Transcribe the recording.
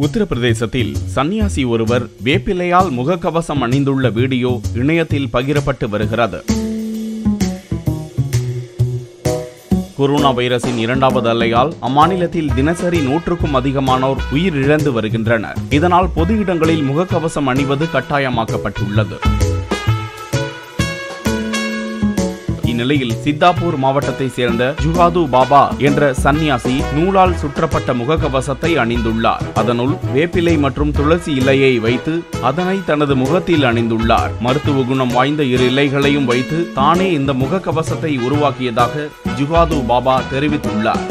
உத்தரப்பிரதேசத்தில் சன்னியாசி ஒருவர் வேப்பிலையால் முகக்கவசம் அணிந்துள்ள வீடியோ இணையத்தில் பகிரப்பட்டு வருகிறது. கொரோனா வைரஸின் இரண்டாவது அலையால் அம்மாநிலத்தில் தினசரி நூற்றுக்கும் அதிகமானோர் உயிரிழந்து வருகின்றனர். இதனால் பொது இடங்களில் முகக்கவசம் அணிவது கட்டாயமாக்கப்பட்டுள்ளது. இந்நிலையில் சித்தாப்பூர் மாவட்டத்தை சேர்ந்த ஜுஹாது பாபா என்ற சந்நியாசி நூலால் சுற்றப்பட்ட முகக்கவசத்தை அணிந்துள்ளார். அதனுள் வேப்பிலை மற்றும் துளசி இலையை வைத்து அதனை தனது முகத்தில் அணிந்துள்ளார். மருத்துவ குணம் வாய்ந்த இரு இலைகளையும் வைத்து தானே இந்த முகக்கவசத்தை உருவாக்கியதாக ஜுகாது பாபா தெரிவித்துள்ளார்.